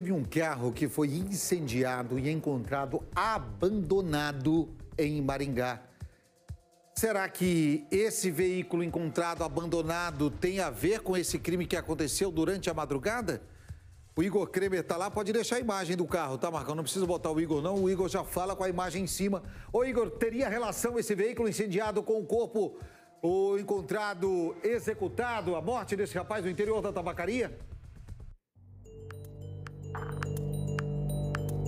Teve um carro que foi incendiado e encontrado abandonado em Maringá. Será que esse veículo encontrado abandonado tem a ver com esse crime que aconteceu durante a madrugada? O Igor Kremer tá lá, pode deixar a imagem do carro, tá, Marcão? Não precisa botar o Igor, não. O Igor já fala com a imagem em cima. Ô, Igor, teria relação esse veículo incendiado com o corpo o encontrado executado, a morte desse rapaz no interior da tabacaria?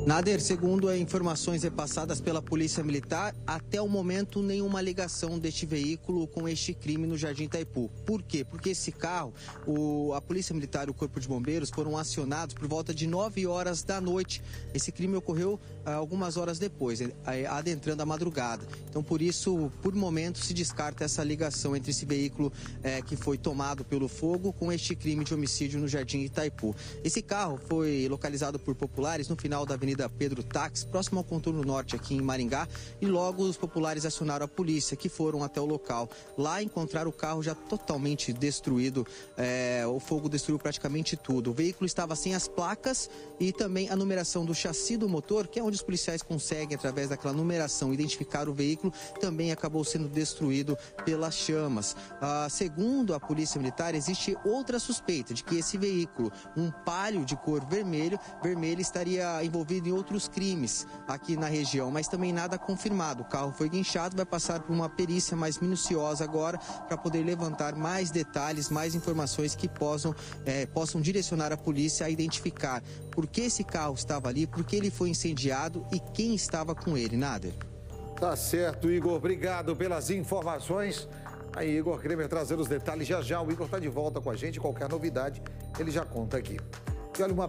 Nader, segundo informações repassadas pela Polícia Militar, até o momento nenhuma ligação deste veículo com este crime no Jardim Itaipu. Por quê? Porque esse carro, o, a Polícia Militar e o Corpo de Bombeiros foram acionados por volta de 9 horas da noite. Esse crime ocorreu ah, algumas horas depois, eh, adentrando a madrugada. Então, por isso, por momento, se descarta essa ligação entre esse veículo eh, que foi tomado pelo fogo com este crime de homicídio no Jardim Itaipu. Esse carro foi localizado por populares no final da Avenida Avenida Pedro Tax, próximo ao contorno norte aqui em Maringá, e logo os populares acionaram a polícia, que foram até o local. Lá encontraram o carro já totalmente destruído, é, o fogo destruiu praticamente tudo. O veículo estava sem as placas e também a numeração do chassi do motor, que é onde os policiais conseguem, através daquela numeração, identificar o veículo, também acabou sendo destruído pelas chamas. Ah, segundo a Polícia Militar, existe outra suspeita de que esse veículo, um palio de cor vermelho, vermelho estaria envolvido envolvido em outros crimes aqui na região, mas também nada confirmado. O carro foi guinchado, vai passar por uma perícia mais minuciosa agora para poder levantar mais detalhes, mais informações que possam, é, possam direcionar a polícia a identificar por que esse carro estava ali, por que ele foi incendiado e quem estava com ele. Nader. Tá certo, Igor. Obrigado pelas informações. Aí, Igor Kremer trazendo os detalhes já já. O Igor está de volta com a gente. Qualquer novidade, ele já conta aqui. E olha, uma